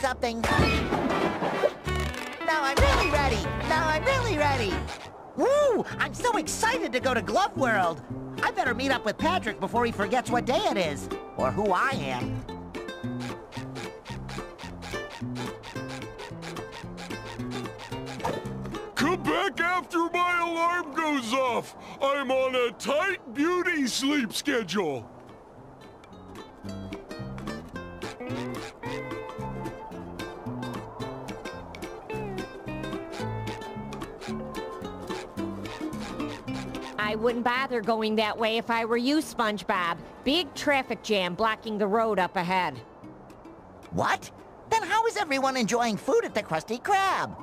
something. Now I'm really ready. Now I'm really ready. Woo! I'm so excited to go to Glove World. I better meet up with Patrick before he forgets what day it is, or who I am. Come back after my alarm goes off. I'm on a tight beauty sleep schedule. I wouldn't bother going that way if I were you, SpongeBob. Big traffic jam blocking the road up ahead. What? Then how is everyone enjoying food at the Krusty Krab?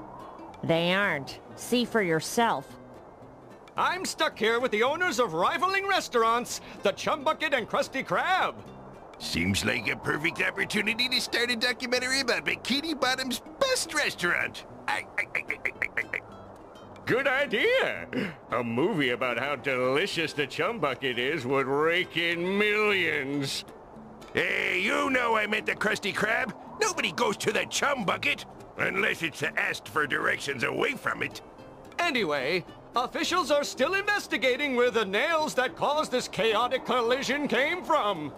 They aren't. See for yourself. I'm stuck here with the owners of rivaling restaurants, the Chum Bucket and Krusty Krab. Seems like a perfect opportunity to start a documentary about Bikini Bottom's best restaurant. I, I, I, I, I, I. Good idea. A movie about how delicious the Chum Bucket is would rake in millions. Hey, you know I meant the Krusty Krab. Nobody goes to the Chum Bucket unless it's asked for directions away from it. Anyway, officials are still investigating where the nails that caused this chaotic collision came from.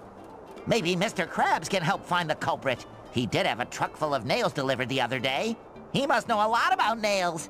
Maybe Mr. Krabs can help find the culprit. He did have a truck full of nails delivered the other day. He must know a lot about nails.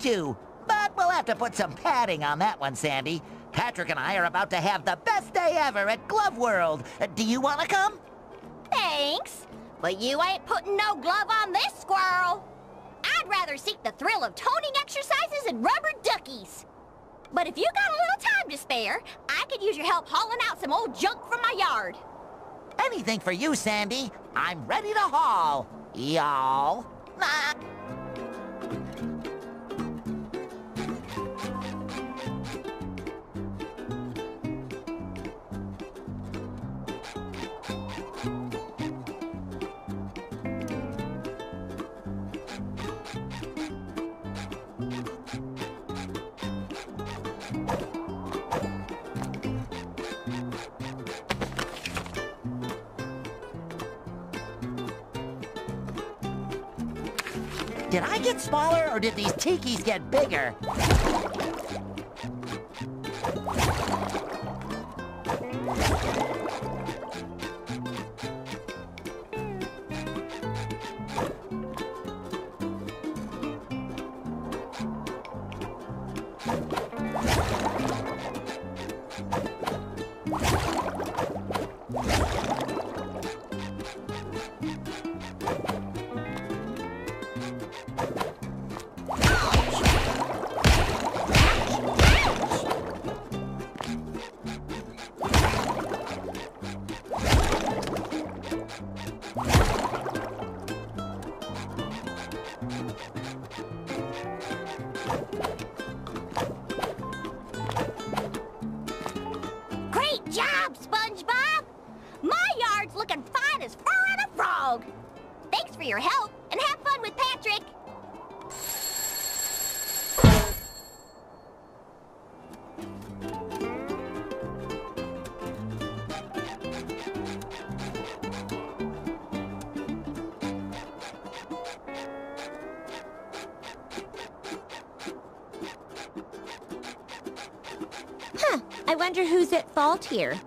to, but we'll have to put some padding on that one, Sandy. Patrick and I are about to have the best day ever at Glove World. Uh, Do you want to come? Thanks, but you ain't putting no glove on this squirrel. I'd rather seek the thrill of toning exercises and rubber duckies. But if you got a little time to spare, I could use your help hauling out some old junk from my yard. Anything for you, Sandy. I'm ready to haul. Y'all. Ah. Smaller or did these tikis get bigger? Who's at fault here.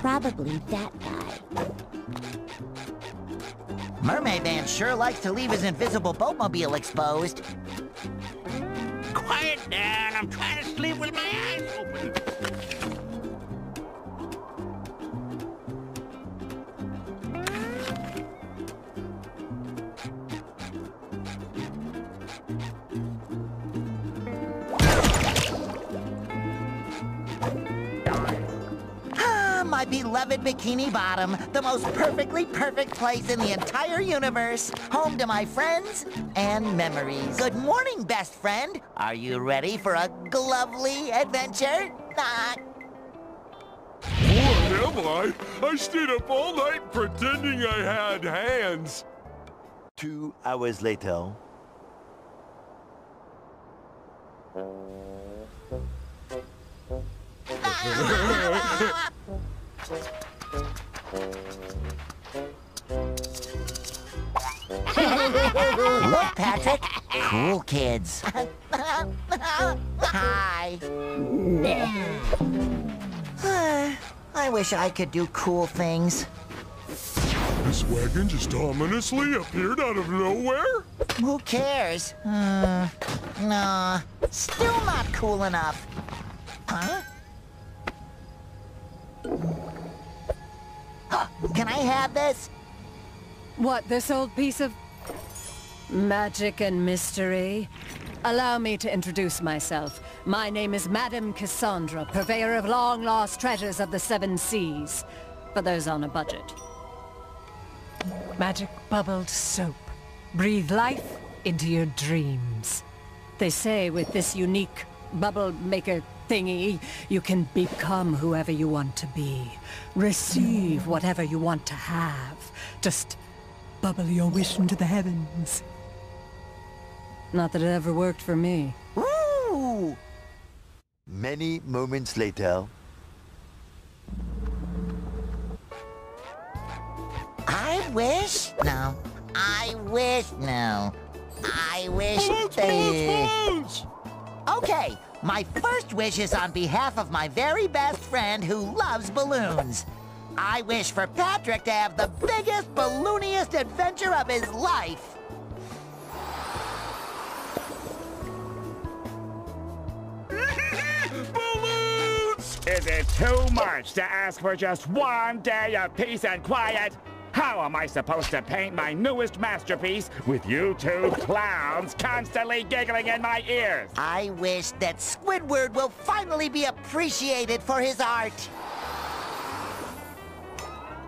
Probably that guy. Mermaid Man sure likes to leave his invisible boatmobile exposed. Quiet down. I'm trying to sleep with my eyes Bikini Bottom, the most perfectly perfect place in the entire universe, home to my friends and memories. Good morning, best friend. Are you ready for a lovely adventure? Ah, What am I? I stayed up all night pretending I had hands. Two hours later. Look, Patrick. Cool kids. Hi. I wish I could do cool things. This wagon just ominously appeared out of nowhere? Who cares? Uh, nah, still not cool enough. Huh? Can I have this? What, this old piece of... magic and mystery? Allow me to introduce myself. My name is Madame Cassandra, purveyor of long-lost treasures of the Seven Seas. For those on a budget. Magic bubbled soap. Breathe life into your dreams. They say with this unique bubble maker thingy, you can become whoever you want to be. Receive whatever you want to have. Just bubble your wish into the heavens. Not that it ever worked for me. Ooh! Many moments later. I wish? No. I wish? No. I wish Balloons, they... balloons, balloons! Okay, my first wish is on behalf of my very best friend who loves balloons. I wish for Patrick to have the biggest, ballooniest adventure of his life. balloons! Is it too much to ask for just one day of peace and quiet? How am I supposed to paint my newest masterpiece with you two clowns constantly giggling in my ears? I wish that Squidward will finally be appreciated for his art.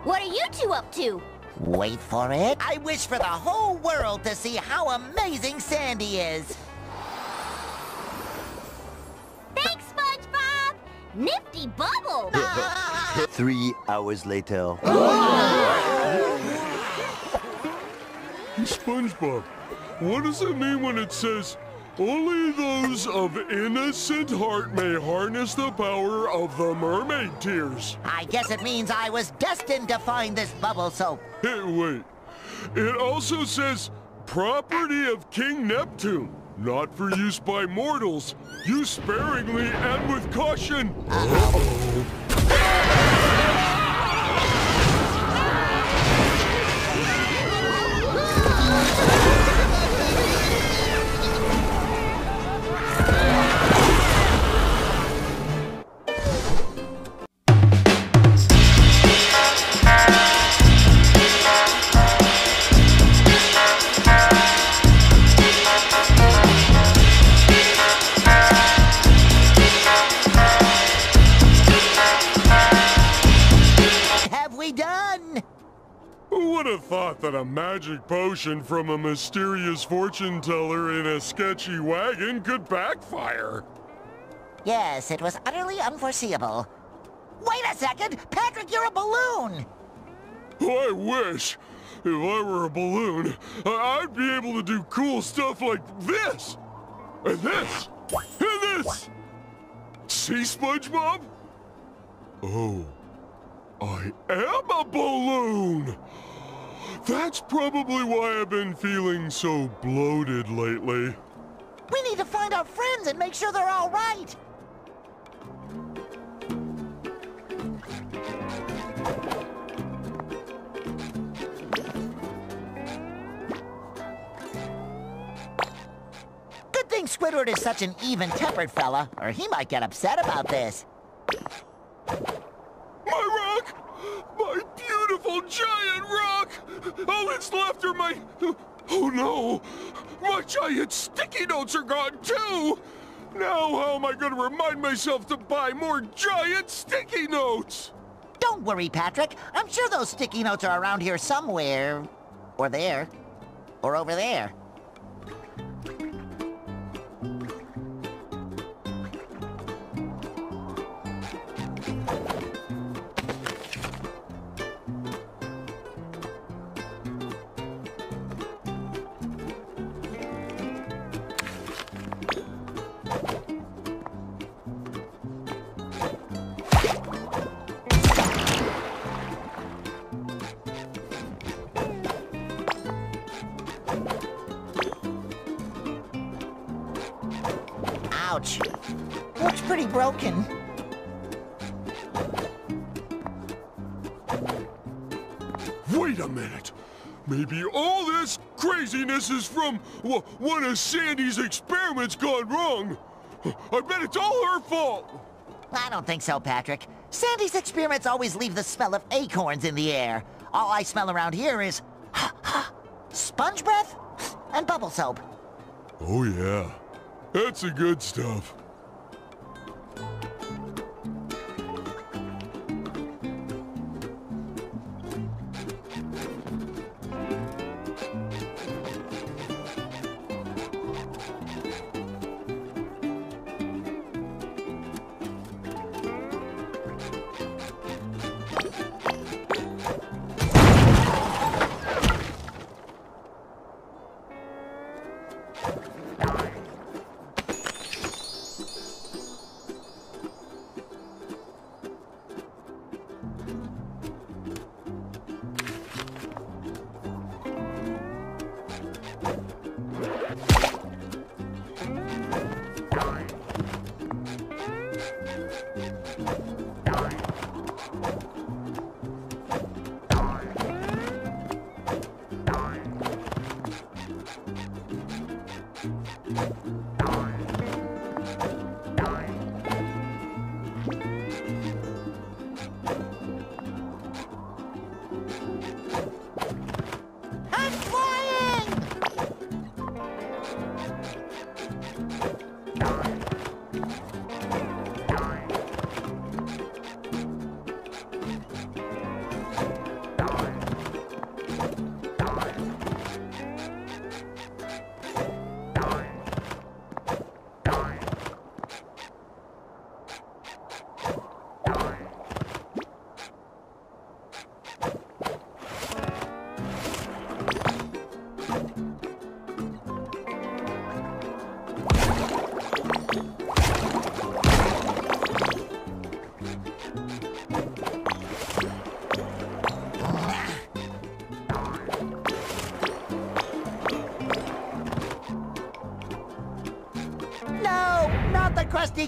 What are you two up to? Wait for it. I wish for the whole world to see how amazing Sandy is. Nifty bubble! Three hours later. SpongeBob, what does it mean when it says, only those of innocent heart may harness the power of the mermaid tears? I guess it means I was destined to find this bubble soap. Hey, wait. It also says, property of King Neptune, not for use by mortals. Use sparingly and with caution. Have would have thought that a magic potion from a mysterious fortune teller in a sketchy wagon could backfire? Yes, it was utterly unforeseeable. Wait a second! Patrick, you're a balloon! I wish. If I were a balloon, I'd be able to do cool stuff like this! And this! And this! See, SpongeBob? Oh, I am a balloon! That's probably why I've been feeling so bloated lately. We need to find our friends and make sure they're all right! Good thing Squidward is such an even-tempered fella, or he might get upset about this. My rock! My beautiful giant rock! All that's left are my... Oh no! My giant sticky notes are gone too! Now how am I gonna remind myself to buy more giant sticky notes? Don't worry, Patrick. I'm sure those sticky notes are around here somewhere. Or there. Or over there. Broken. Wait a minute. Maybe all this craziness is from one of Sandy's experiments gone wrong. I bet it's all her fault. I don't think so, Patrick. Sandy's experiments always leave the smell of acorns in the air. All I smell around here is sponge breath and bubble soap. Oh, yeah. That's the good stuff.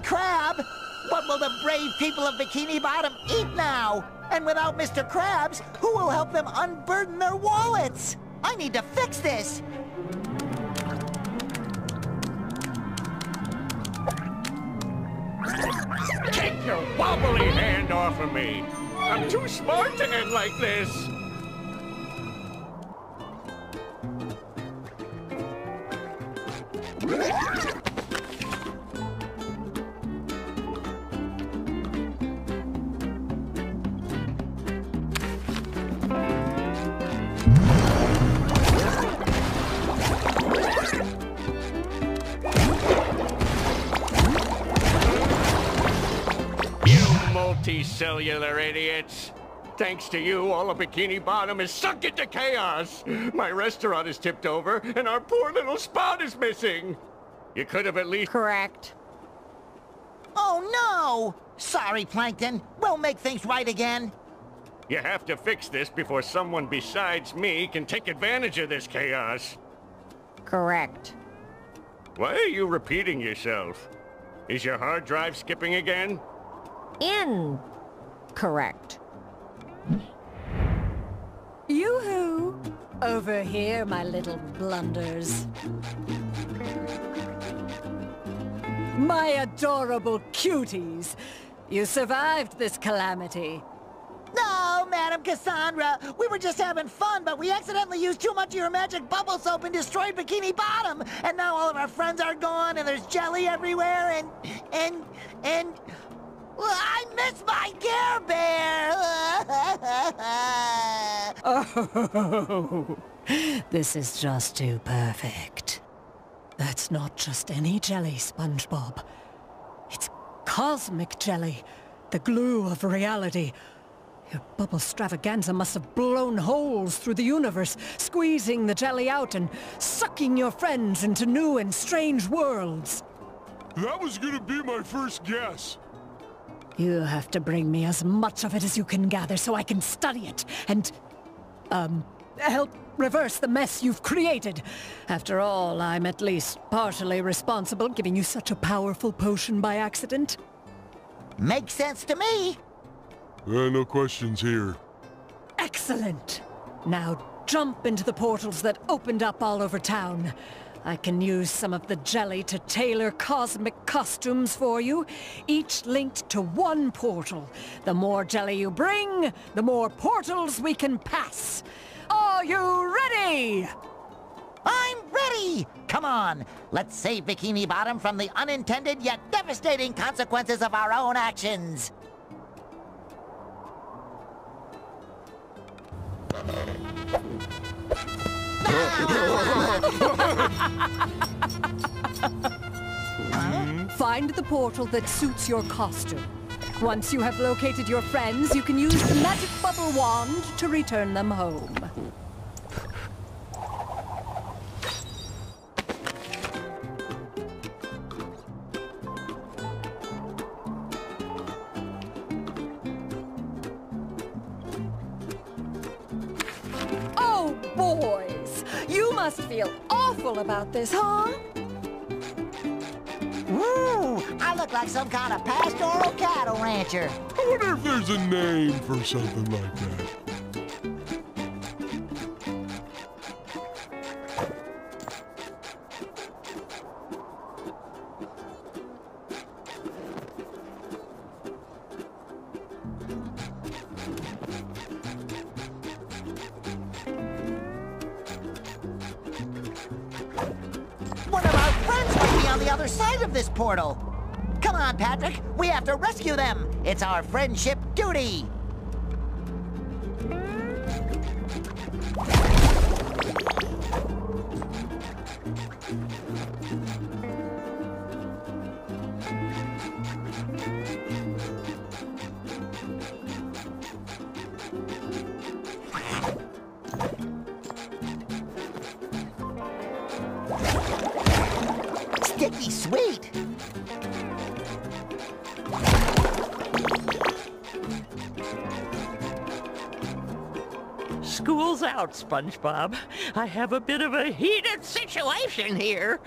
Krab! What will the brave people of Bikini Bottom eat now? And without Mr. Krabs, who will help them unburden their wallets? I need to fix this! Take your wobbly hand off of me! I'm too smart to end like this! Thanks to you, all of Bikini Bottom is sunk into chaos! My restaurant is tipped over, and our poor little spot is missing! You could have at least... Correct. Oh no! Sorry, Plankton. We'll make things right again. You have to fix this before someone besides me can take advantage of this chaos. Correct. Why are you repeating yourself? Is your hard drive skipping again? In. Correct. Yoo-hoo! Over here, my little blunders. My adorable cuties! You survived this calamity. No, Madam Cassandra. We were just having fun, but we accidentally used too much of your magic bubble soap and destroyed Bikini Bottom. And now all of our friends are gone, and there's jelly everywhere, and... and... and... Well, I miss my Care Bear! Oh, this is just too perfect. That's not just any jelly, SpongeBob. It's cosmic jelly, the glue of reality. Your bubble stravaganza must have blown holes through the universe, squeezing the jelly out and sucking your friends into new and strange worlds. That was gonna be my first guess. You have to bring me as much of it as you can gather so I can study it and, um, help reverse the mess you've created. After all, I'm at least partially responsible giving you such a powerful potion by accident. Makes sense to me. Uh, no questions here. Excellent! Now jump into the portals that opened up all over town. I can use some of the jelly to tailor cosmic costumes for you, each linked to one portal. The more jelly you bring, the more portals we can pass. Are you ready? I'm ready! Come on, let's save Bikini Bottom from the unintended yet devastating consequences of our own actions. Find the portal that suits your costume. Once you have located your friends, you can use the magic bubble wand to return them home. Must feel awful about this, huh? Ooh, I look like some kind of pastoral cattle rancher. I wonder if there's a name for something like that. Our friendship duty. SpongeBob. I have a bit of a heated situation here.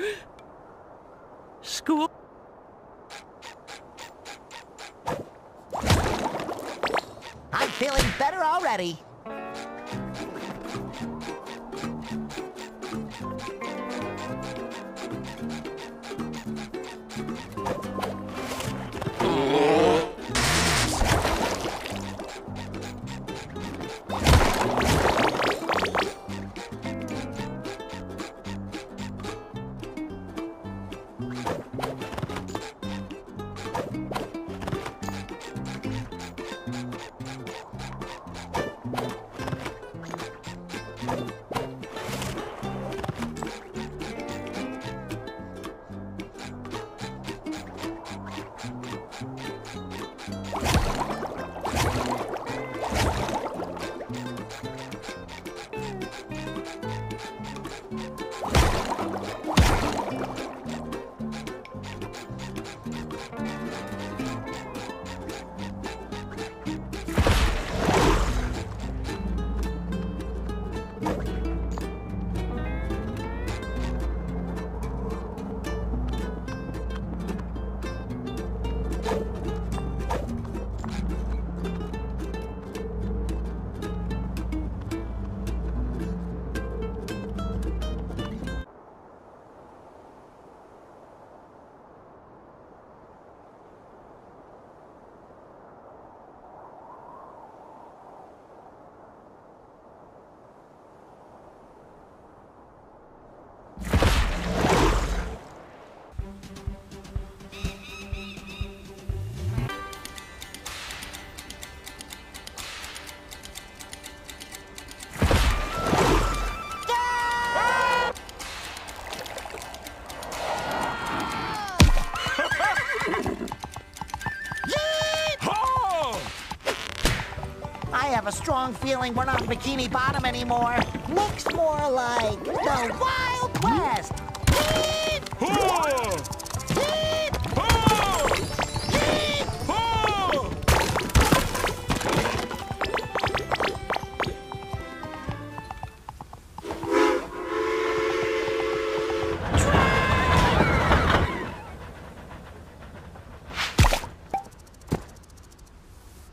Strong feeling we're not Bikini Bottom anymore. Looks more like the Wild West. Yeet! Yeet!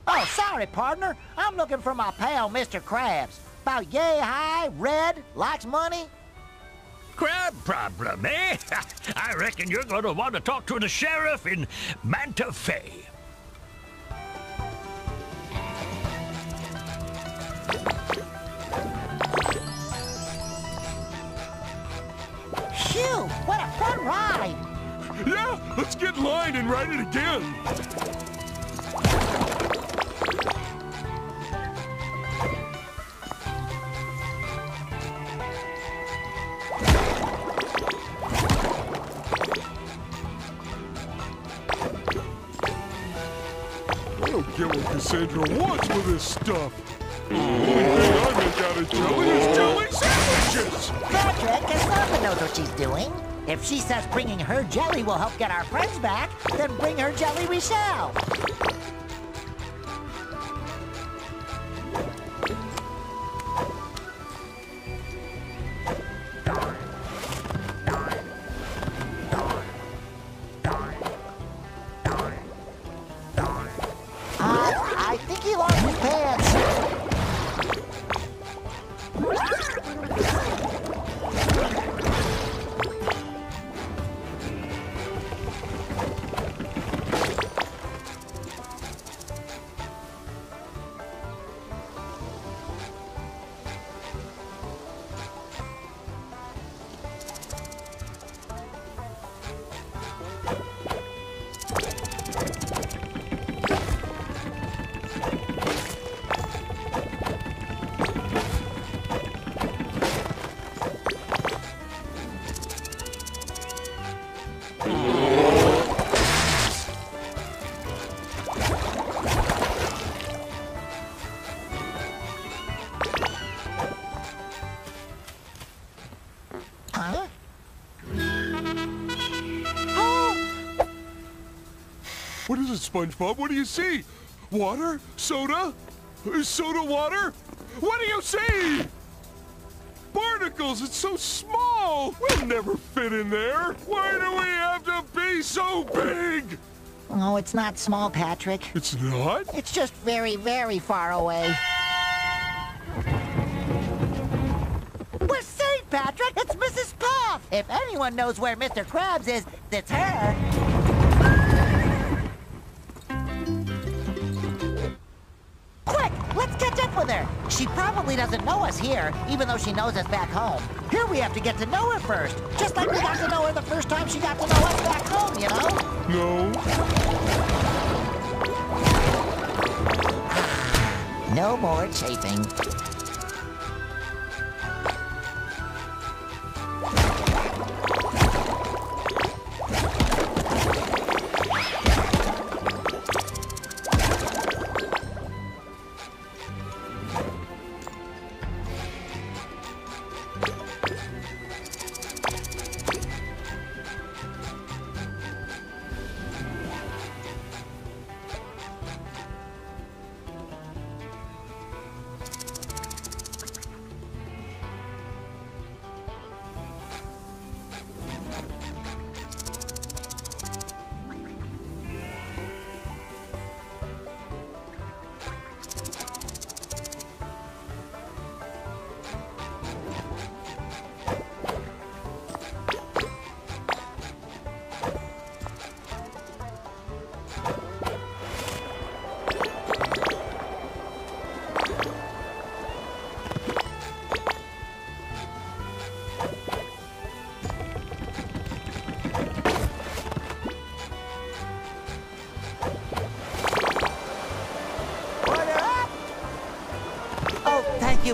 Oh, sorry, partner. I'm looking for my pal, Mr. Krabs. About yay high, red, likes money. Crab problem, eh? I reckon you're going to want to talk to the sheriff in Manta Fe. Phew, what a fun ride. Yeah, let's get in line and ride it again. Patrick, Cassandra knows what she's doing. If she says bringing her jelly will help get our friends back, then bring her jelly we shall. SpongeBob? What do you see? Water? Soda? Soda water? What do you see? Barnacles! It's so small! We'll never fit in there! Why do we have to be so big? Oh, it's not small, Patrick. It's not? It's just very, very far away. We're safe, Patrick! It's Mrs. Puff! If anyone knows where Mr. Krabs is, it's her. She probably doesn't know us here, even though she knows us back home. Here we have to get to know her first, just like we got to know her the first time she got to know us back home, you know? No. No more chafing.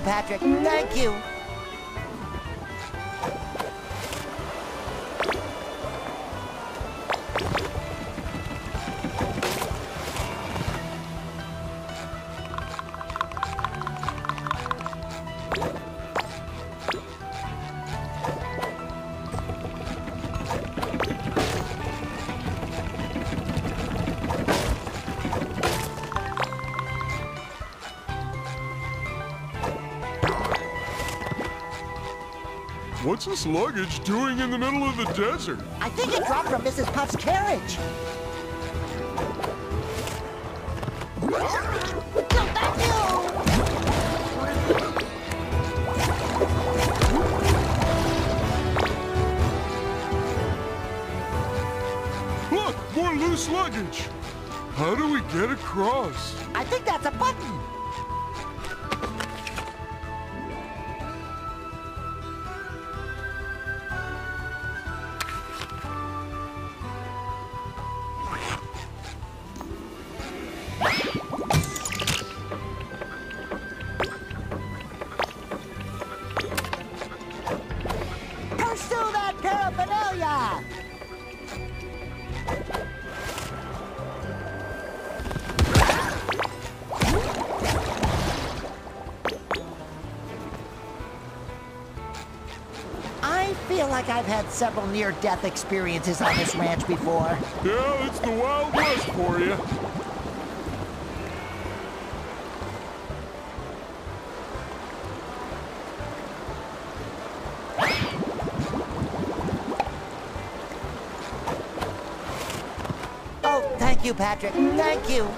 Patrick. Thank you. This luggage doing in the middle of the desert? I think it dropped from Mrs. Puff's carriage. Like I've had several near-death experiences on this ranch before. Yeah, it's the Wild West for you. Oh, thank you, Patrick. Thank you.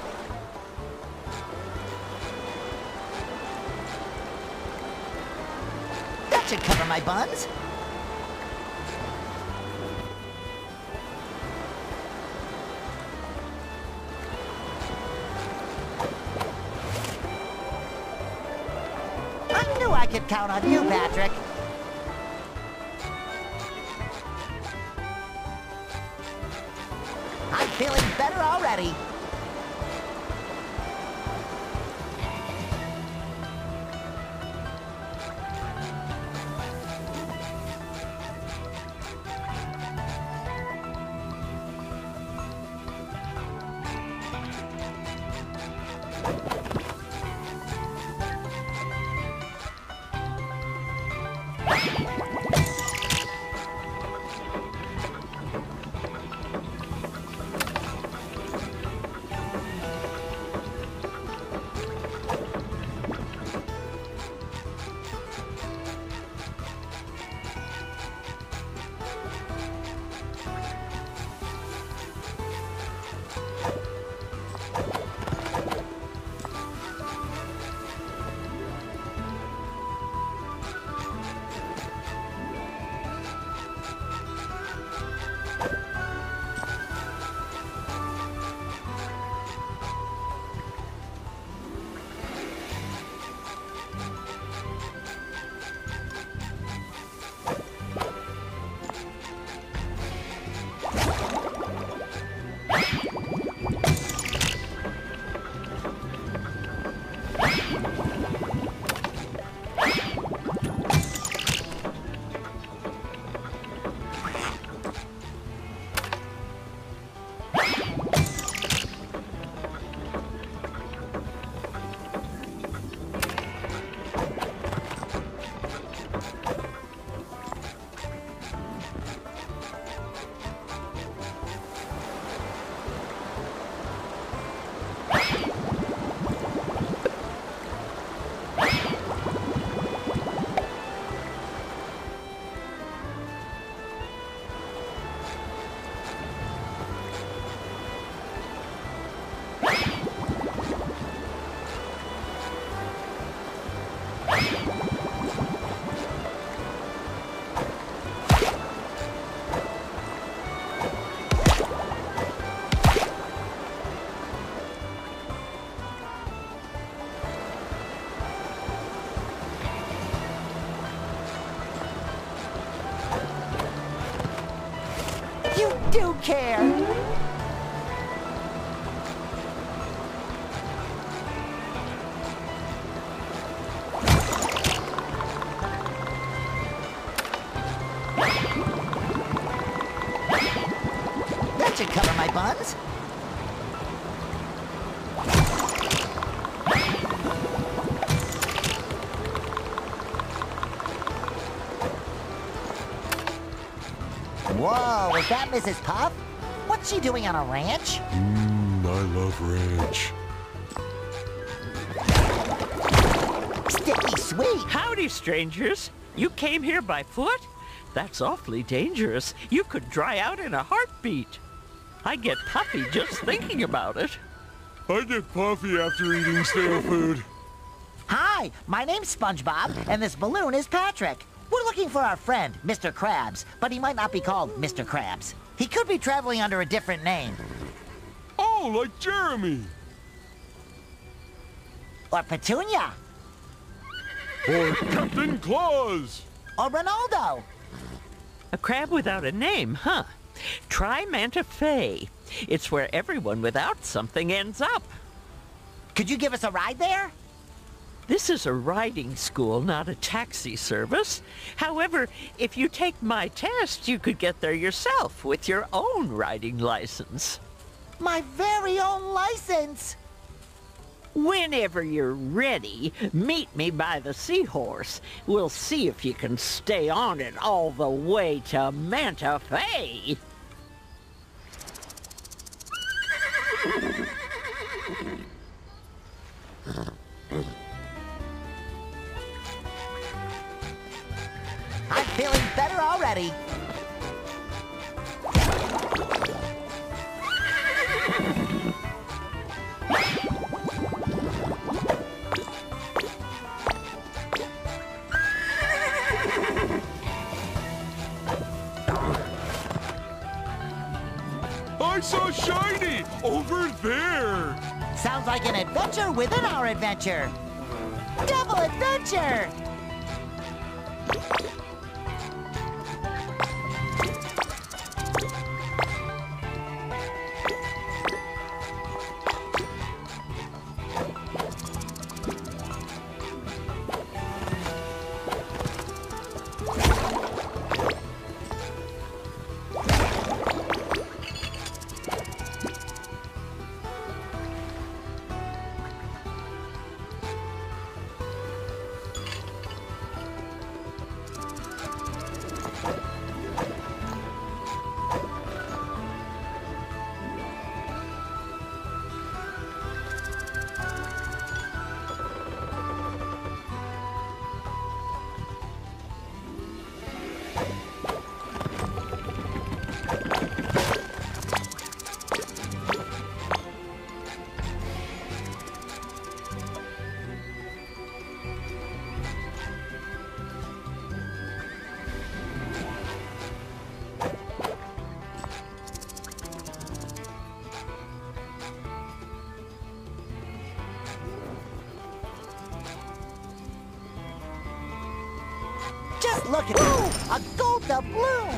That should cover my buns. Count on you, Patrick. Care. That should cover my buns. Whoa, was that Mrs. Puff? What's she doing on a ranch? Mmm, I love ranch. Sticky sweet. Howdy, strangers. You came here by foot? That's awfully dangerous. You could dry out in a heartbeat. I get puffy just thinking about it. I get puffy after eating stale food. Hi, my name's SpongeBob, and this balloon is Patrick. We're looking for our friend, Mr. Krabs, but he might not be called Mr. Krabs. He could be traveling under a different name. Oh, like Jeremy. Or Petunia. Or Captain Claus. Or Ronaldo. A crab without a name, huh? Try Manta Fe. It's where everyone without something ends up. Could you give us a ride there? This is a riding school, not a taxi service. However, if you take my test, you could get there yourself with your own riding license. My very own license! Whenever you're ready, meet me by the seahorse. We'll see if you can stay on it all the way to Manta Fe. I'm feeling better already. I saw Shiny over there. Sounds like an adventure within our adventure. Double adventure! A gold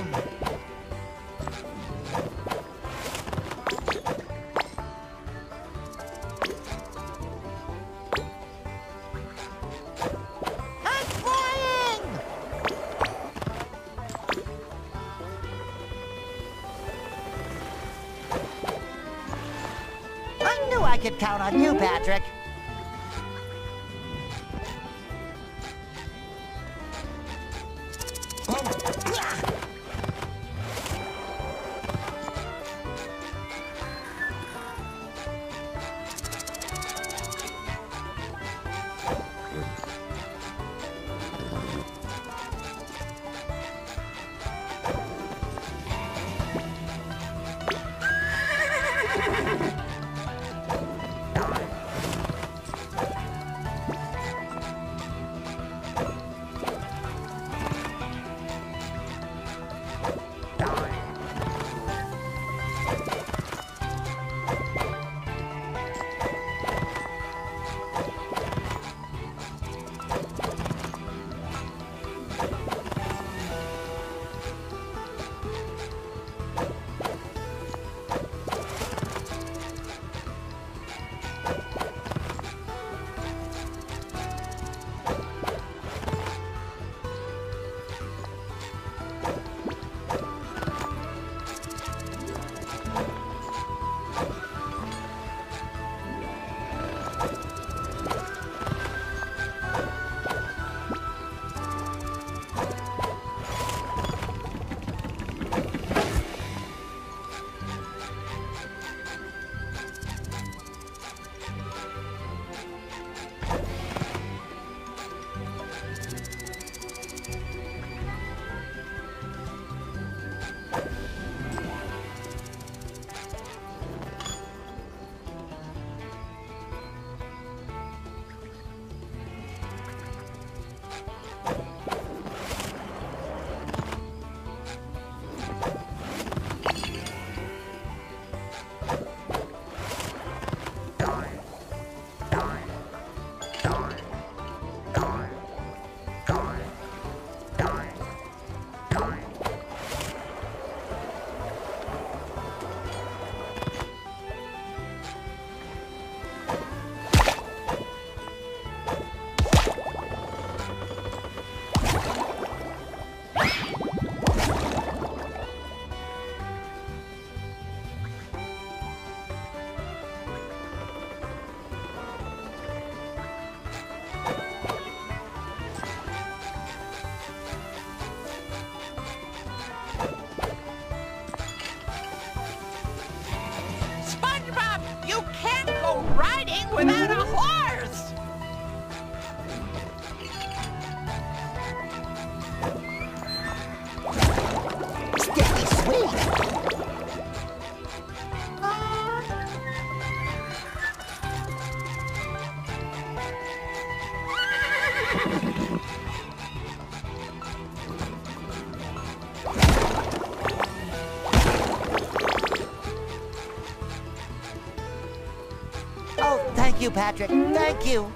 you, Patrick. Thank you.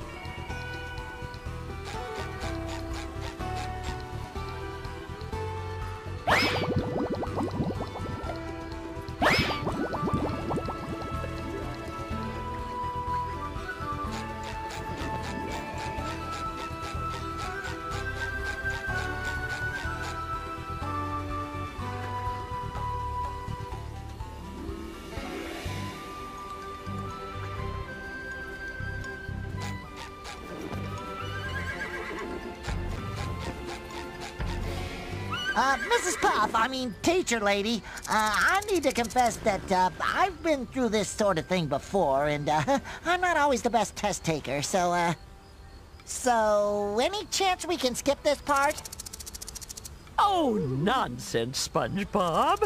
I mean, teacher lady, uh, I need to confess that uh, I've been through this sort of thing before, and uh, I'm not always the best test taker, so, uh, so, any chance we can skip this part? Oh, nonsense, SpongeBob.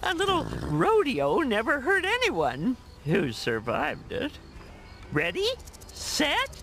A little rodeo never hurt anyone who survived it. Ready, set,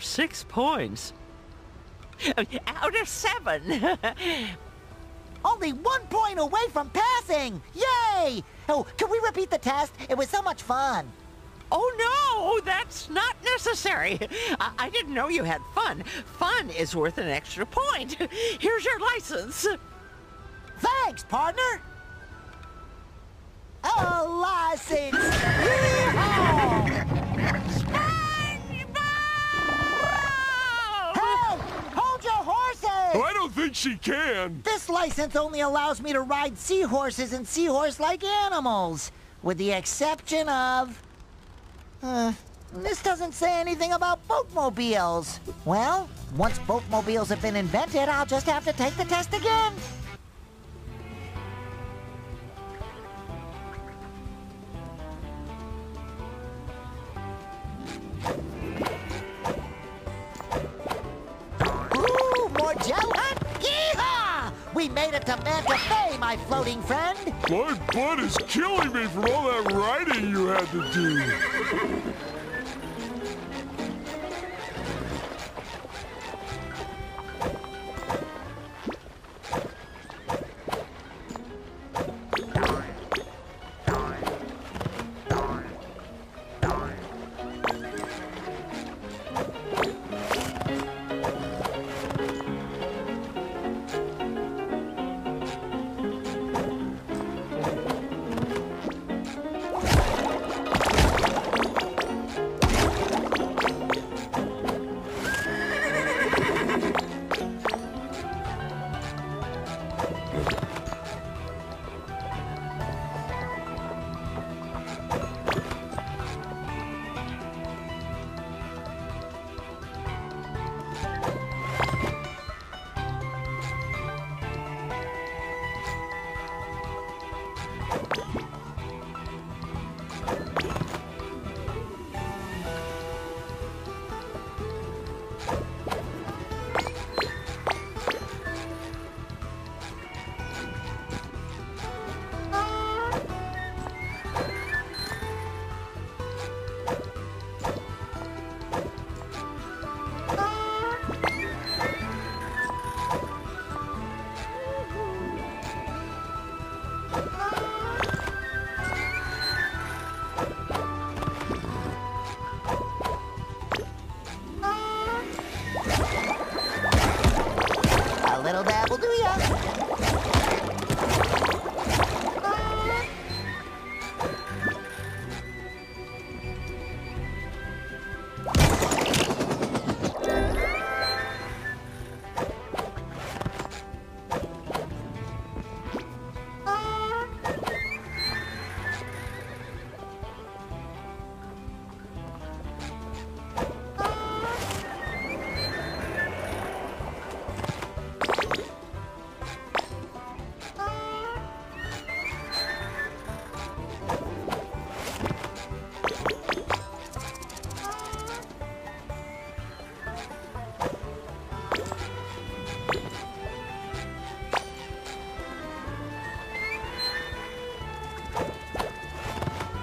Have six points. Out of seven. Only one point away from passing! Yay! Oh, can we repeat the test? It was so much fun. Oh no, that's not necessary. I, I didn't know you had fun. Fun is worth an extra point. Here's your license. Thanks, partner! A license! Yeehaw! Think she can. This license only allows me to ride seahorses and seahorse-like animals, with the exception of... Uh, this doesn't say anything about boatmobiles. Well, once boatmobiles have been invented, I'll just have to take the test again. Ooh, more? Yeehaw! We made it to Manta Bay, my floating friend. My butt is killing me from all that riding you had to do.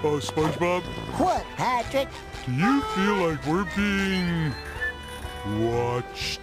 Oh, SpongeBob, What, Patrick? do you feel like we're being watched?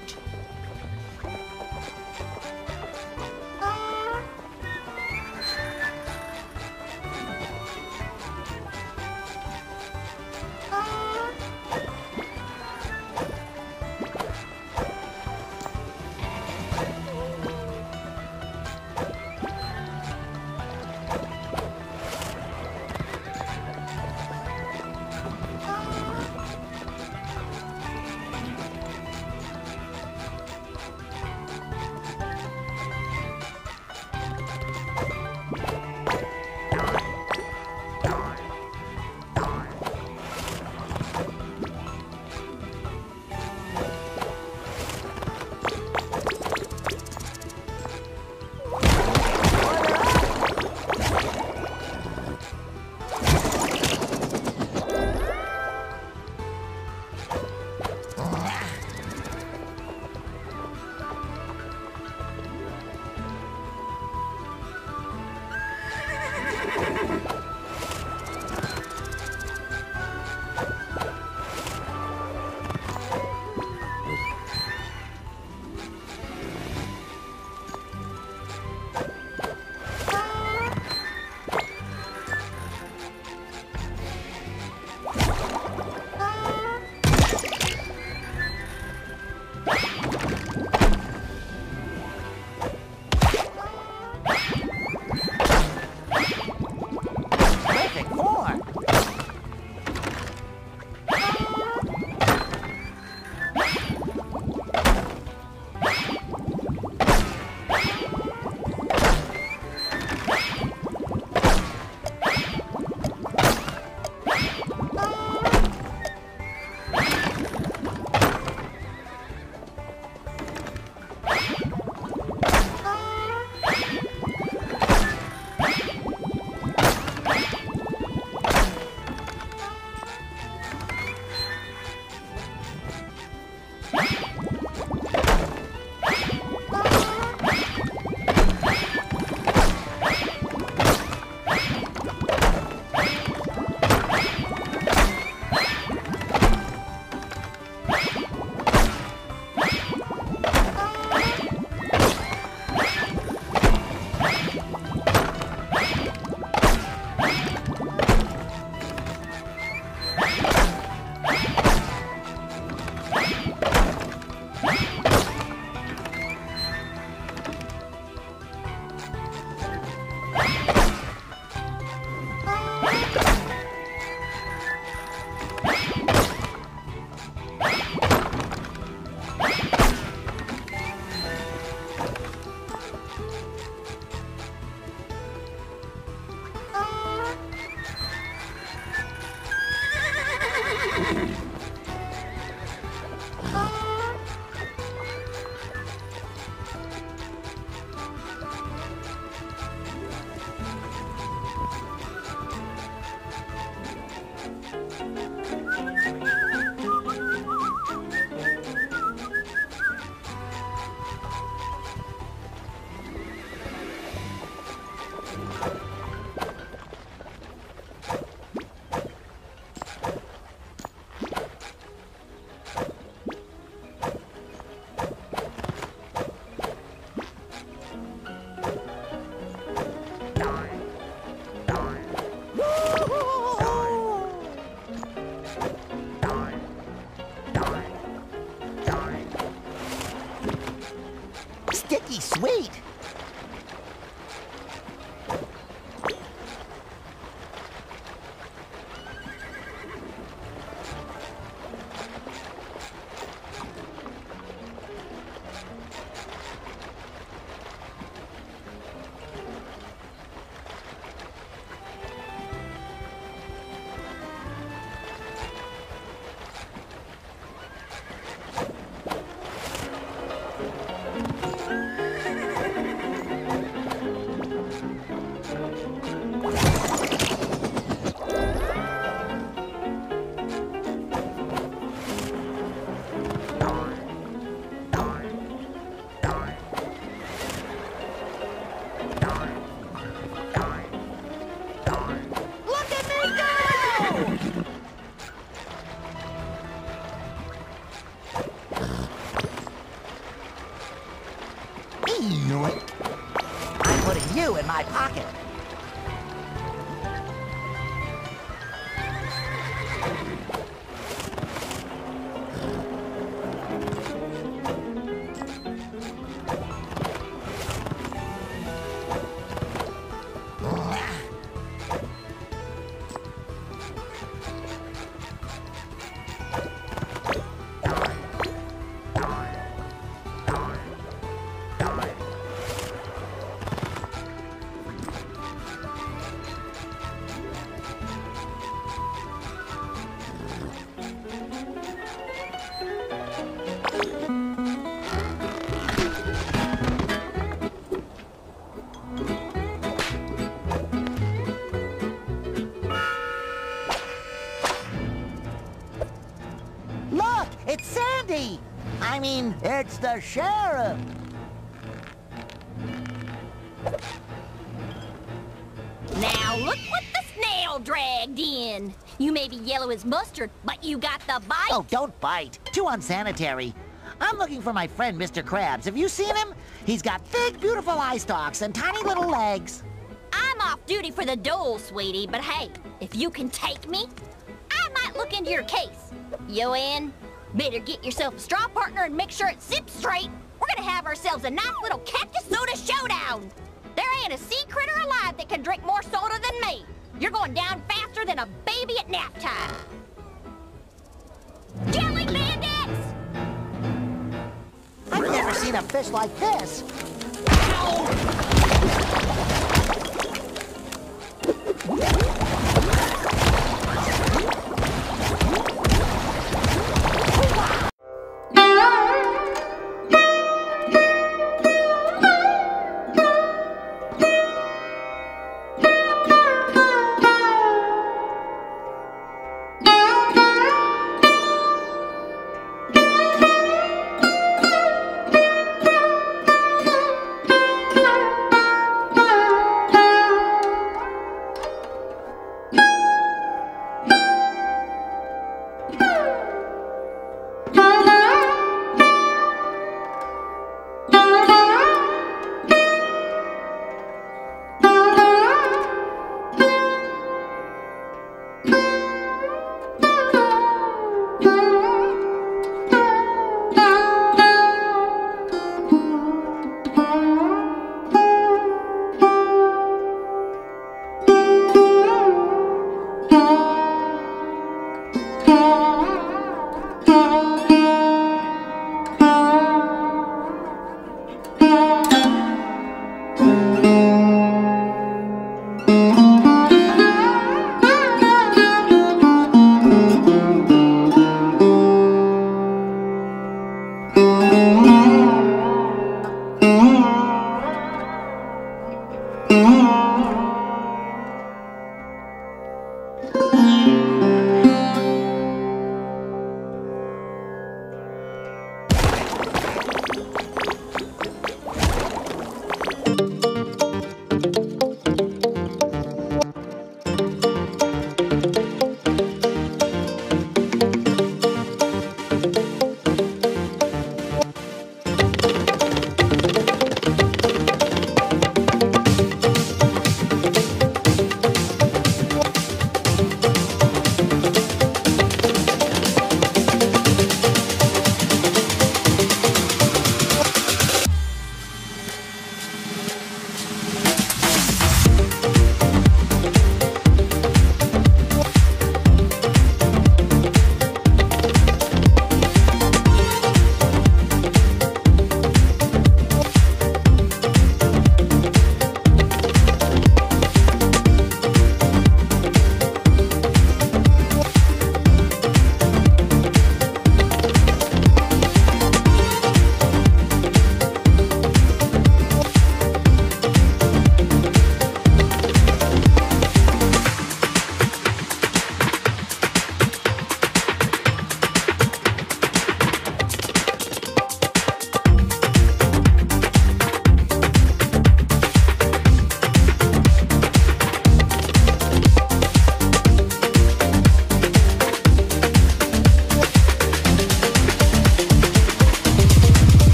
I mean, it's the sheriff! Now look what the snail dragged in. You may be yellow as mustard, but you got the bite. Oh, don't bite. Too unsanitary. I'm looking for my friend, Mr. Krabs. Have you seen him? He's got big, beautiful eye stalks and tiny little legs. I'm off duty for the dole, sweetie, but hey, if you can take me, I might look into your case. You in? Better get yourself a straw and make sure it zips straight. We're gonna have ourselves a nice little cactus soda showdown. There ain't a sea critter alive that can drink more soda than me. You're going down faster than a baby at nap time. Jelly bandits! I've never seen a fish like this. Patrick.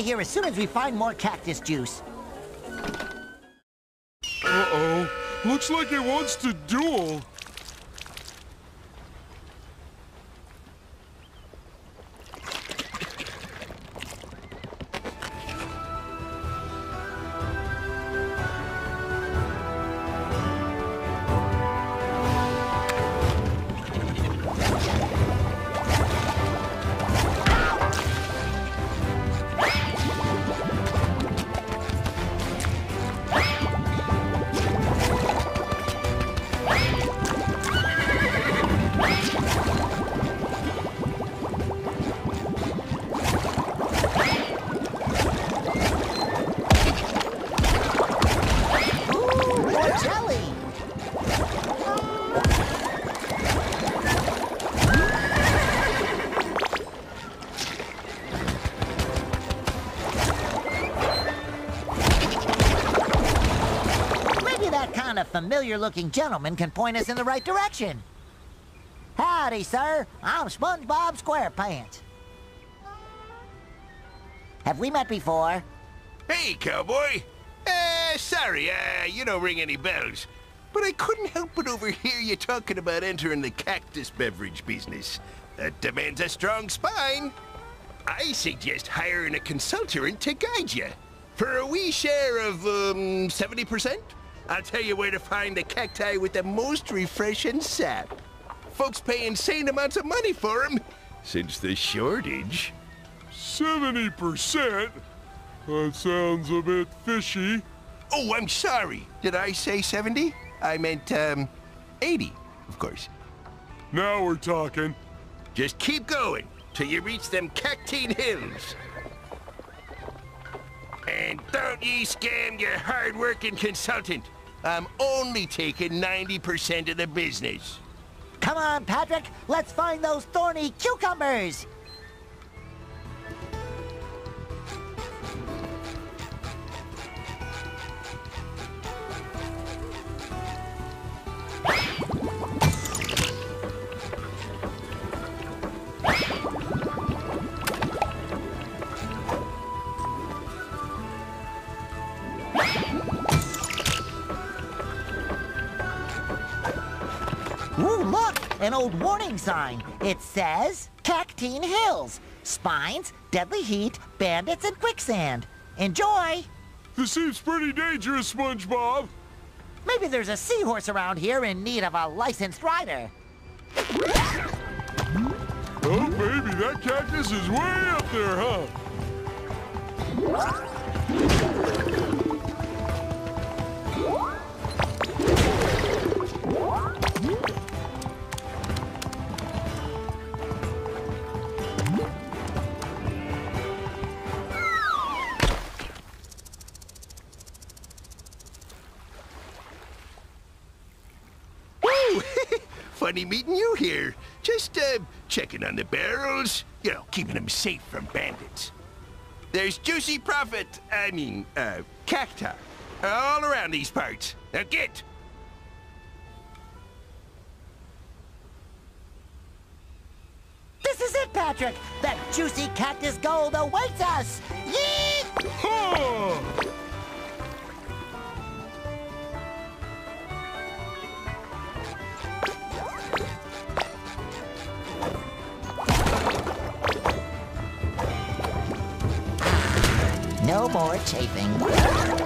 Of here as soon as we find more cactus juice. Uh-oh. Looks like it wants to duel. Familiar-looking gentleman can point us in the right direction. Howdy, sir. I'm SpongeBob SquarePants. Have we met before? Hey, cowboy. Uh, sorry, uh, you don't ring any bells. But I couldn't help but overhear you talking about entering the cactus beverage business. That demands a strong spine. I suggest hiring a consultant to guide you. For a wee share of, um, 70%, I'll tell you where to find the cacti with the most refreshing sap. Folks pay insane amounts of money for 'em, since the shortage. 70%? That sounds a bit fishy. Oh, I'm sorry. Did I say 70? I meant, um, 80, of course. Now we're talking. Just keep going till you reach them Cactine Hills. And don't ye scam your hard-working consultant. I'm only taking 90% of the business. Come on, Patrick. Let's find those thorny cucumbers. An old warning sign. It says Cactine Hills. Spines, deadly heat, bandits, and quicksand. Enjoy! This seems pretty dangerous, SpongeBob. Maybe there's a seahorse around here in need of a licensed rider. Oh, baby, that cactus is way up there, huh? Woo! Funny meeting you here. Just, uh, checking on the barrels. You know, keeping them safe from bandits. There's juicy profit, I mean, uh, cacti, all around these parts. Now get! This is it, Patrick! That juicy cactus gold awaits us! Yeet! Huh! More chafing.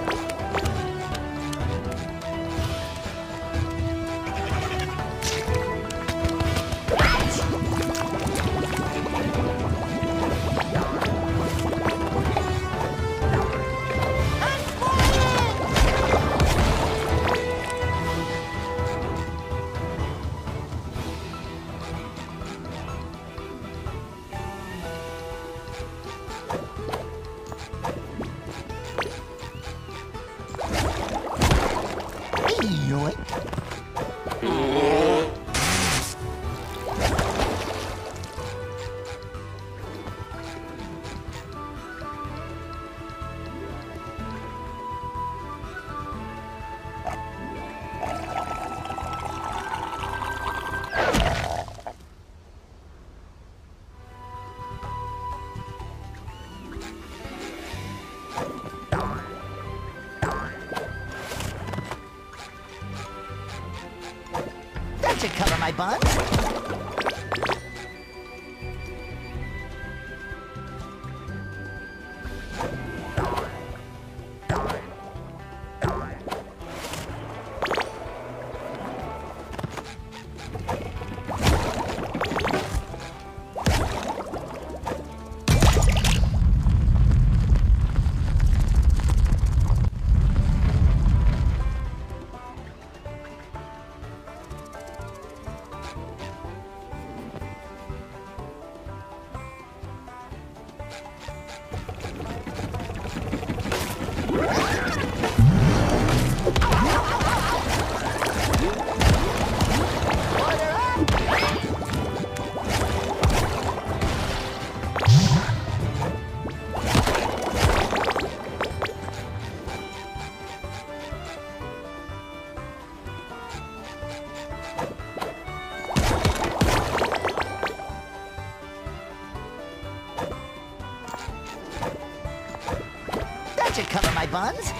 Buns.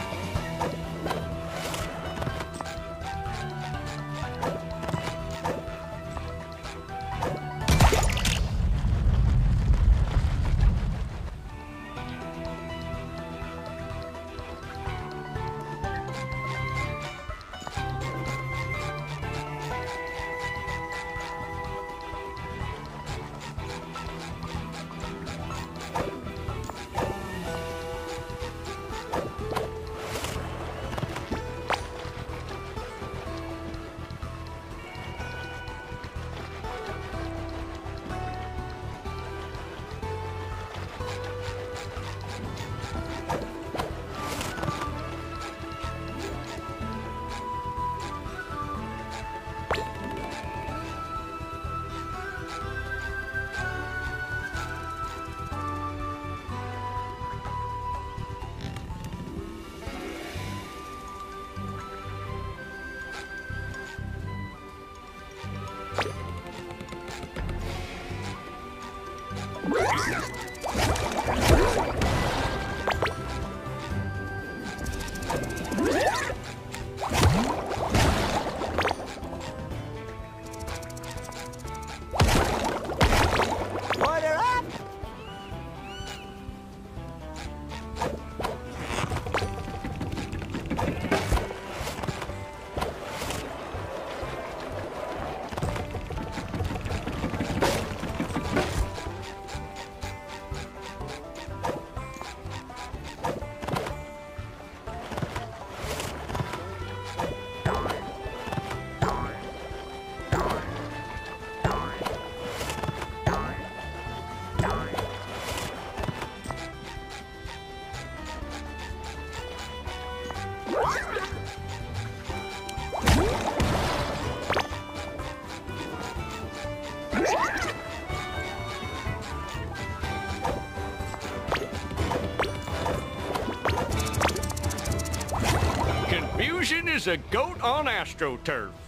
A goat on AstroTurf.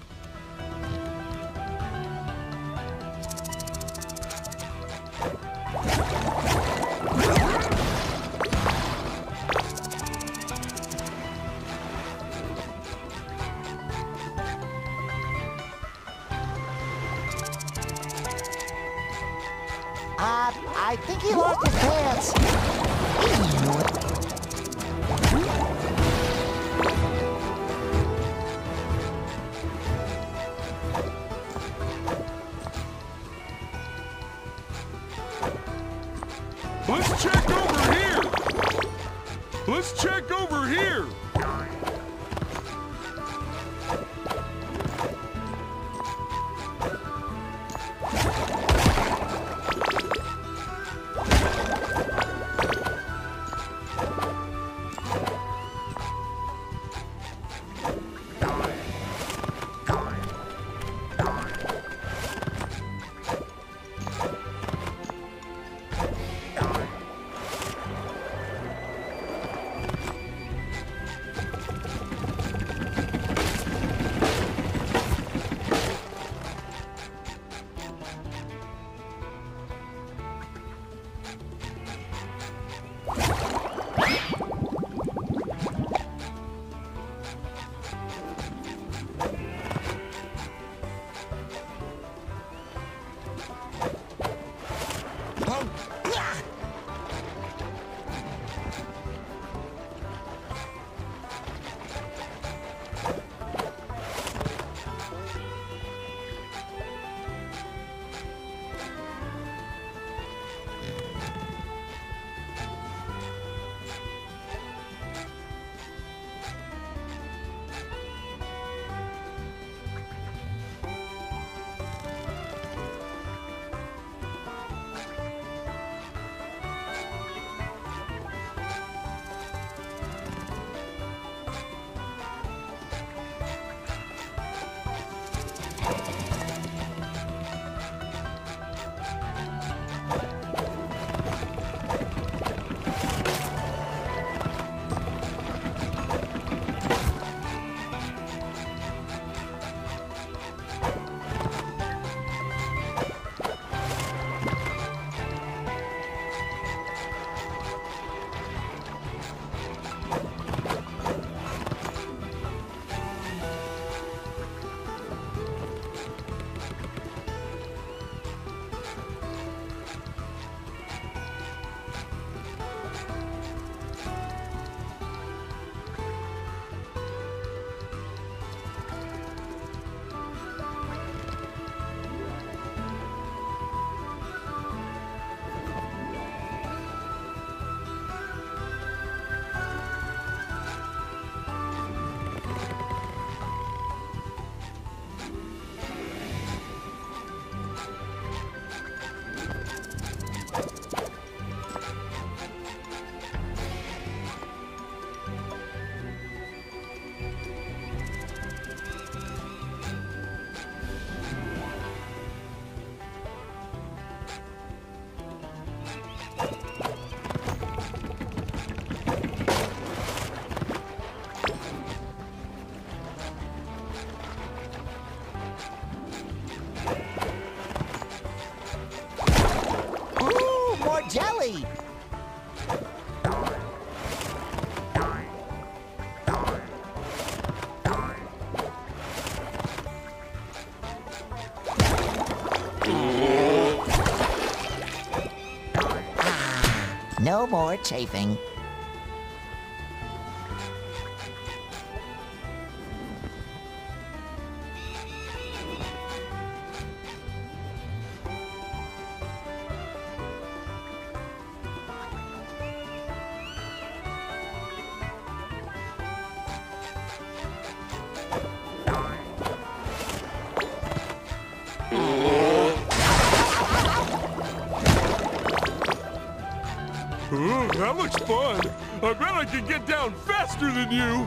No more chafing. I bet I can get down faster than you.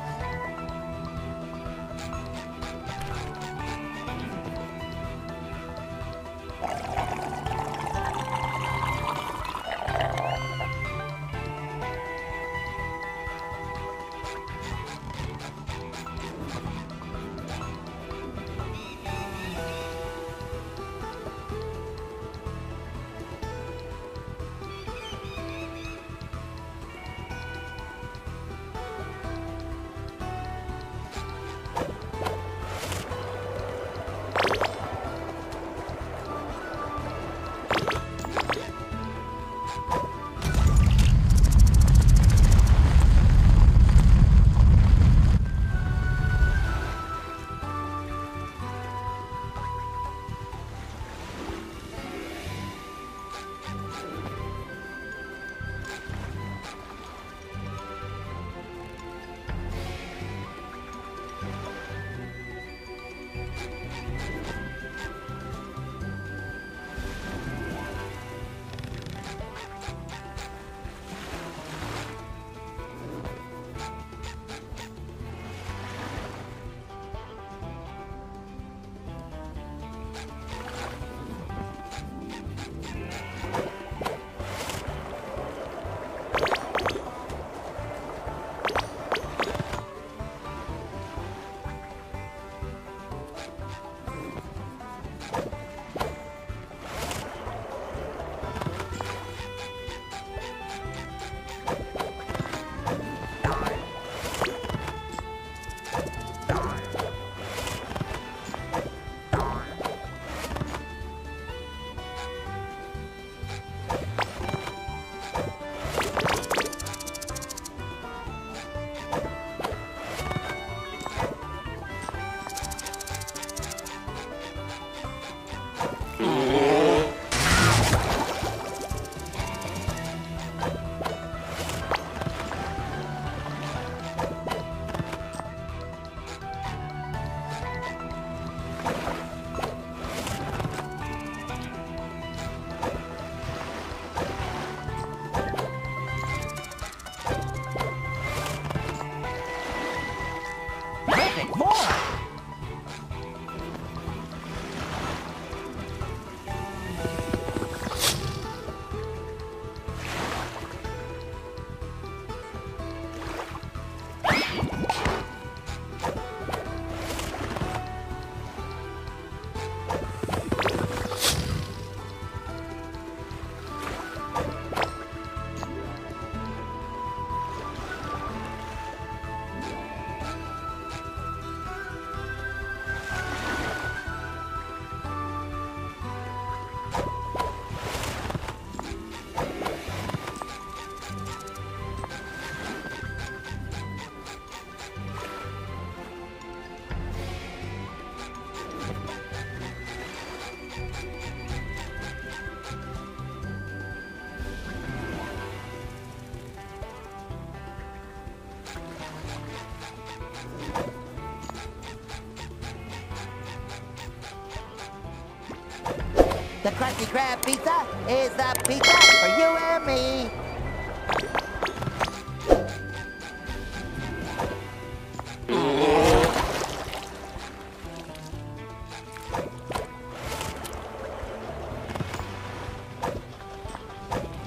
The Krusty Krab pizza is the pizza for you and me.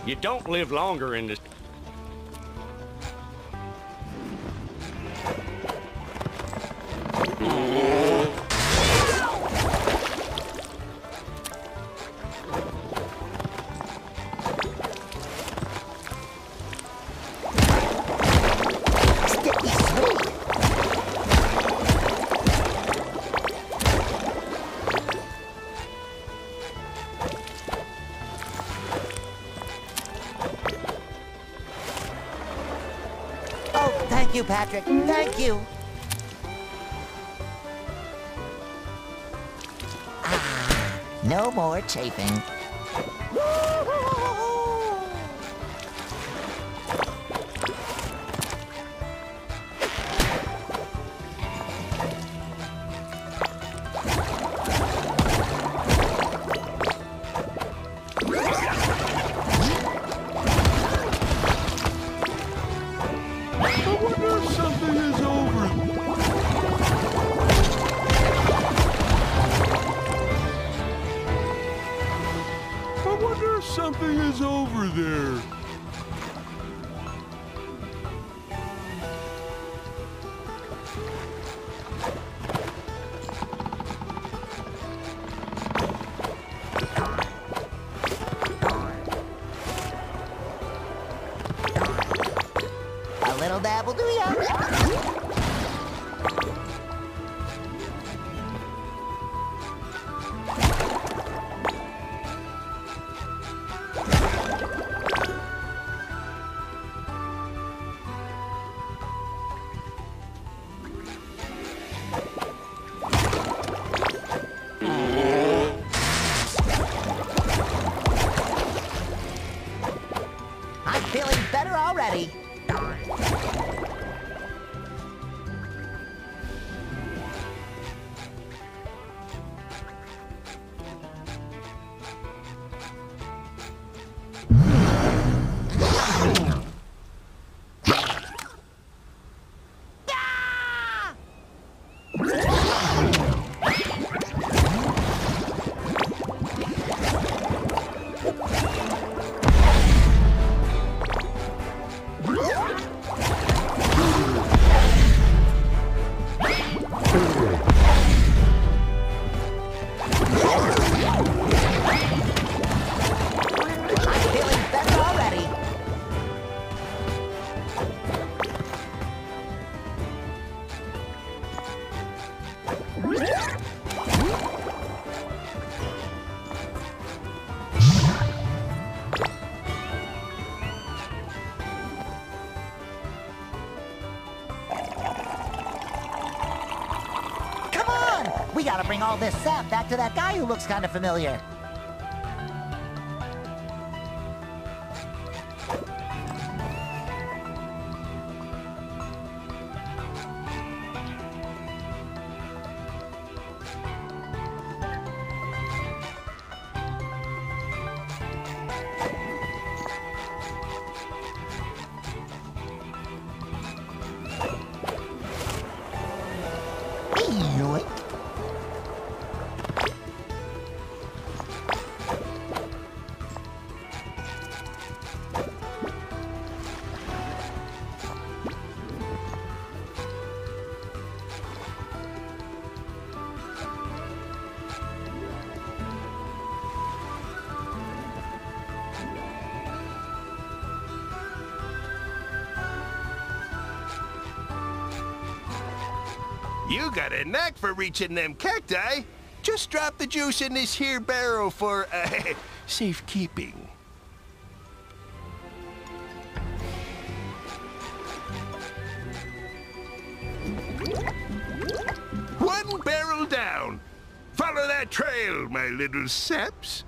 You don't live longer in this. Patrick. Thank you. Ah, no more chafing. We gotta bring all this sap back to that guy who looks kind of familiar. Reaching them cacti. Just drop the juice in this here barrel for uh, safekeeping. One barrel down. Follow that trail, my little saps.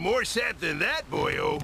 more set than that, boyo.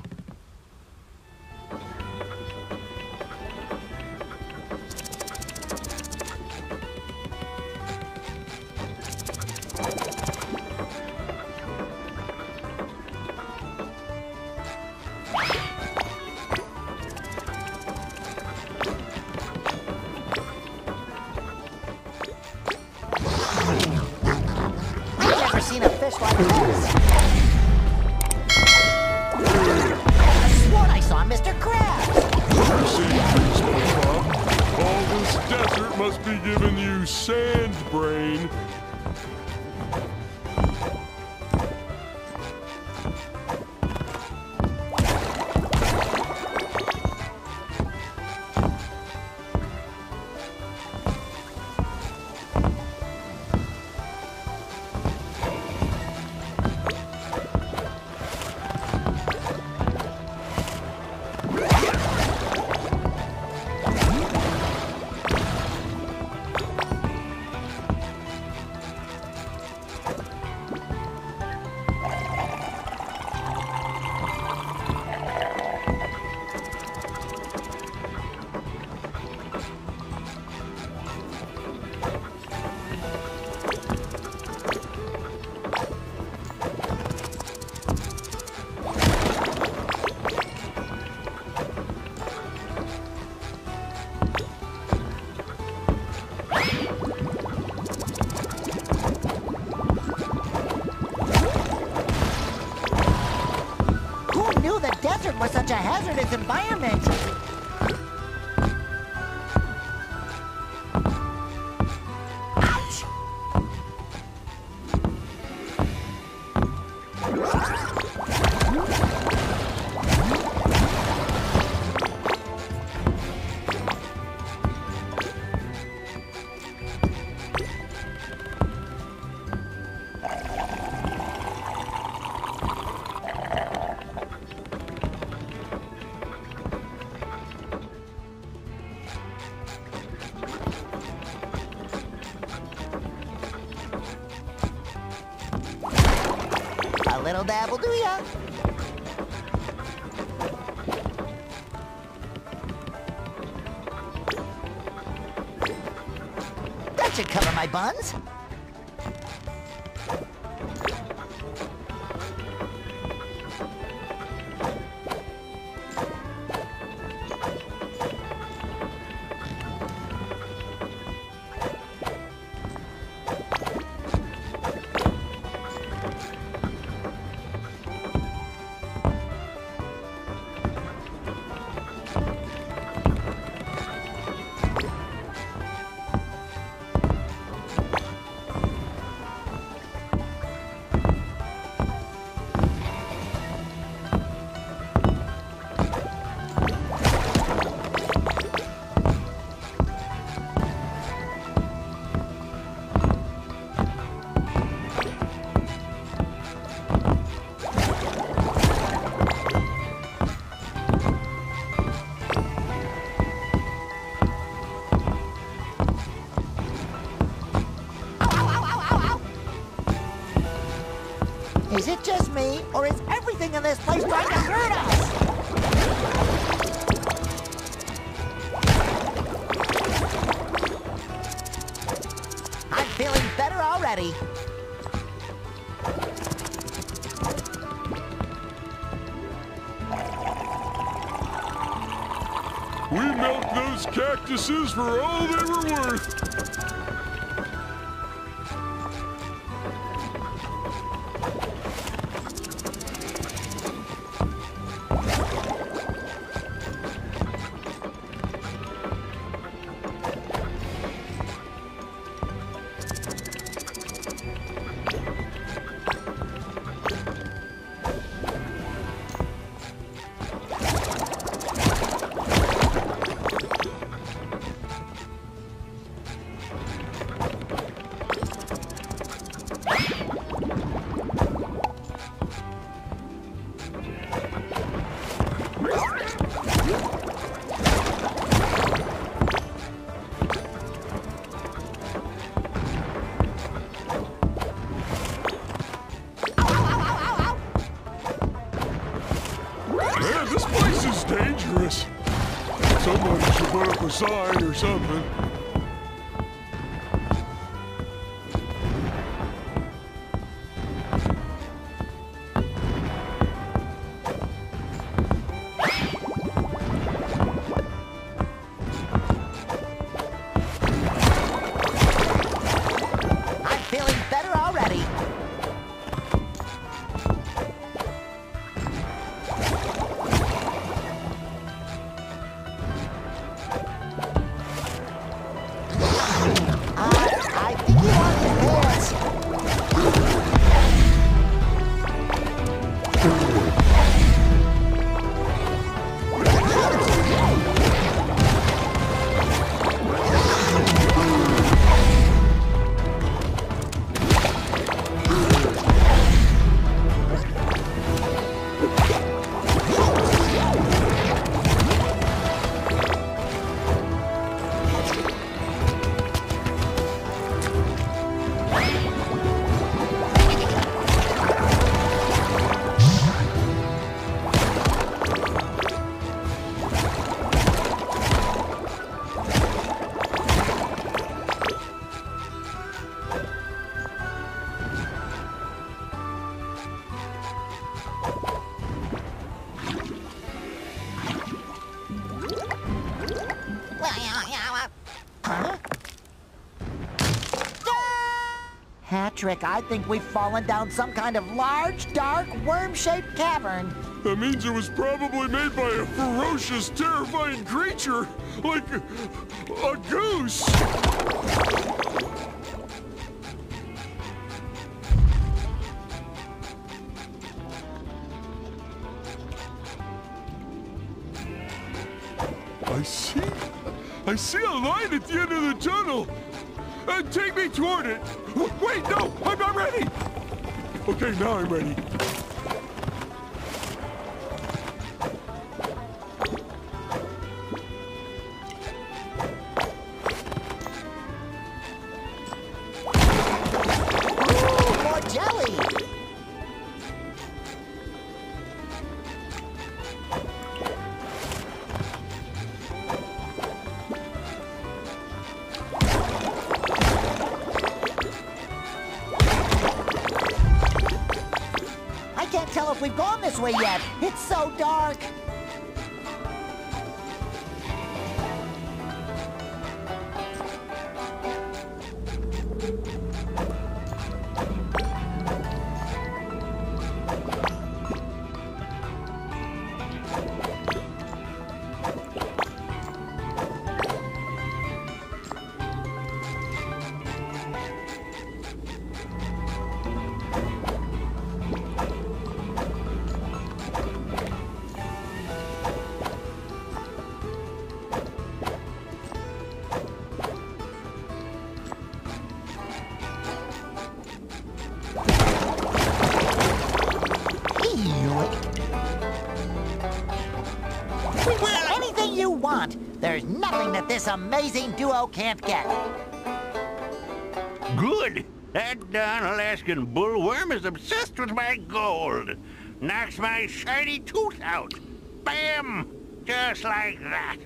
little dabble, do ya? That should cover my buns. Or Patrick, I think we've fallen down some kind of large, dark, worm-shaped cavern. That means it was probably made by a ferocious, terrifying creature, like a, a goose. I see. I see a light at the end of the tunnel. Uh, take me toward it. Wait, no, I'm not ready. Okay, now I'm ready. Shiny tooth out. Bam! Just like that.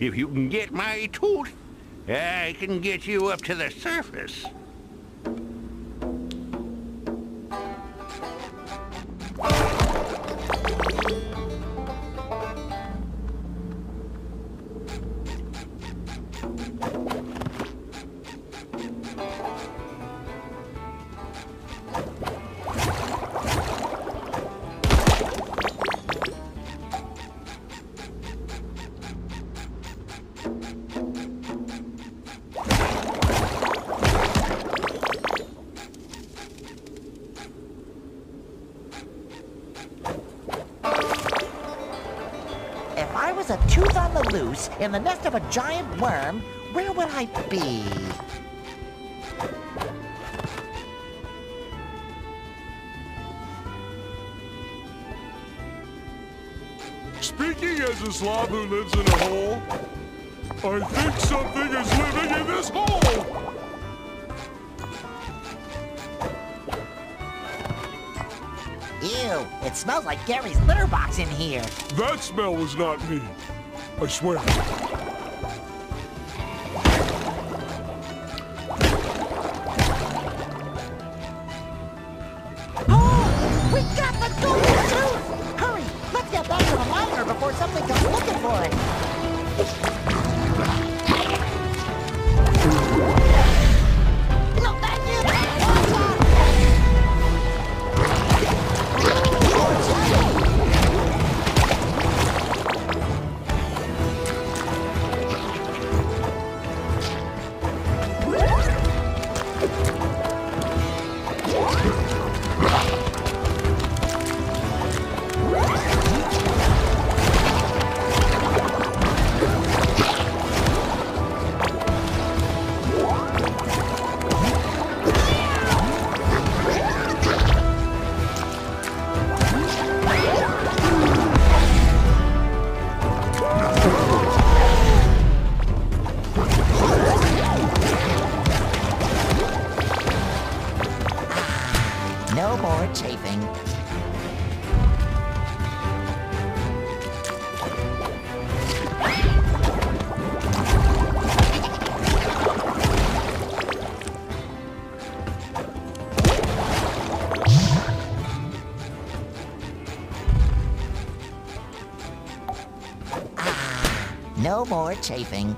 If you can get my tooth, I can get you up to the surface. In the nest of a giant worm, where would I be? Speaking as a slob who lives in a hole, I think something is living in this hole! Ew, it smells like Gary's litter box in here. That smell was not me. I swear. More chafing.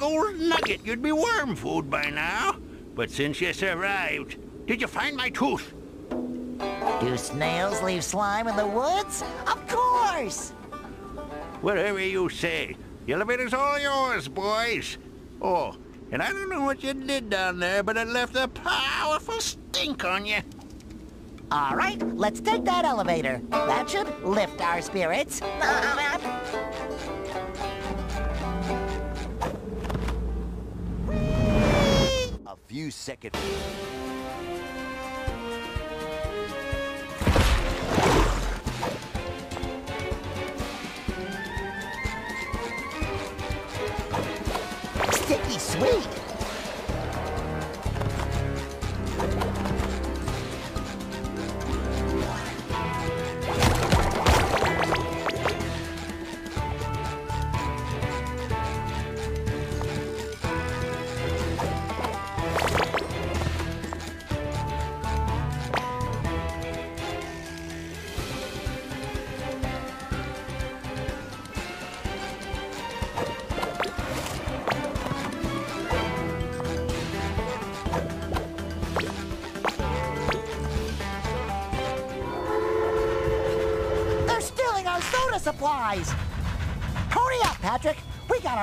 Gold nugget, you'd be worm food by now. But since you survived, did you find my tooth? Do snails leave slime in the woods? Of course! Whatever you say. The elevator's all yours, boys. Oh, and I don't know what you did down there, but it left a powerful stink on you. All right, let's take that elevator. That should lift our spirits. Uh, uh, few seconds. Sticky sweet.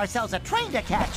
Ourselves a train to catch!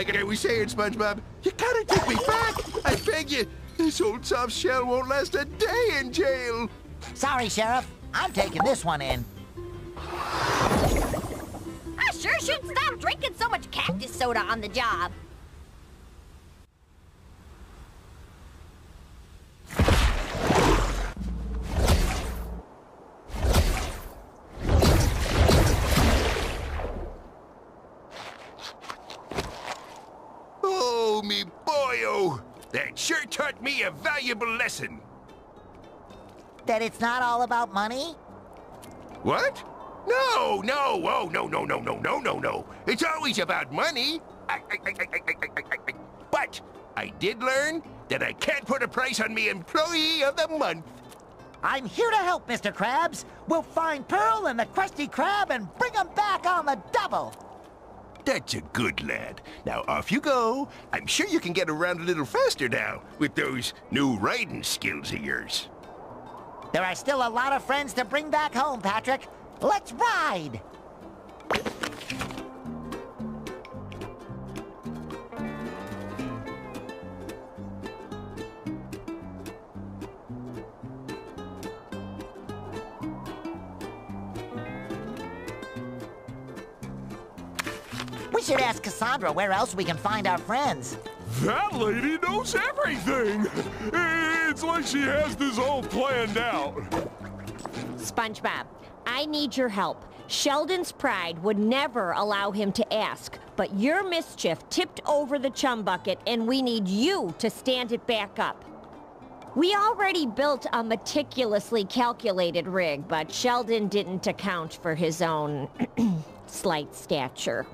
Like I was saying, SpongeBob, you gotta take me back. I beg you. This old soft shell won't last a day in jail. Sorry, Sheriff. I'm taking this one in. I sure should stop drinking so much cactus soda on the job. That it's not all about money? What? No, no, oh, no, no, no, no, no, no, no. It's always about money. I, I, I. But I did learn that I can't put a price on me employee of the month. I'm here to help, Mr. Krabs. We'll find Pearl and the Krusty Krab and bring them back on the double. That's a good lad. Now off you go. I'm sure you can get around a little faster now with those new riding skills of yours. There are still a lot of friends to bring back home, Patrick. Let's ride! We should ask Kassandra where else we can find our friends. That lady knows everything! It's like she has this all planned out. SpongeBob, I need your help. Sheldon's pride would never allow him to ask, but your mischief tipped over the chum bucket and we need you to stand it back up. We already built a meticulously calculated rig, but Sheldon didn't account for his own slight stature.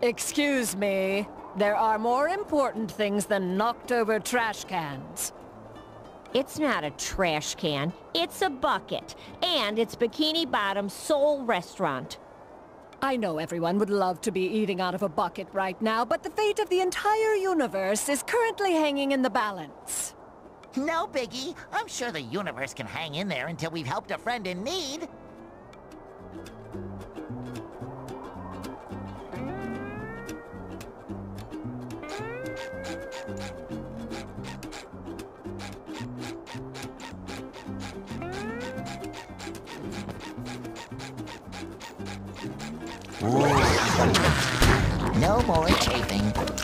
Excuse me. There are more important things than knocked over trash cans. It's not a trash can, it's a bucket, and it's Bikini Bottom's sole restaurant. I know everyone would love to be eating out of a bucket right now, but the fate of the entire universe is currently hanging in the balance. No biggie. I'm sure the universe can hang in there until we've helped a friend in need. No more chafing.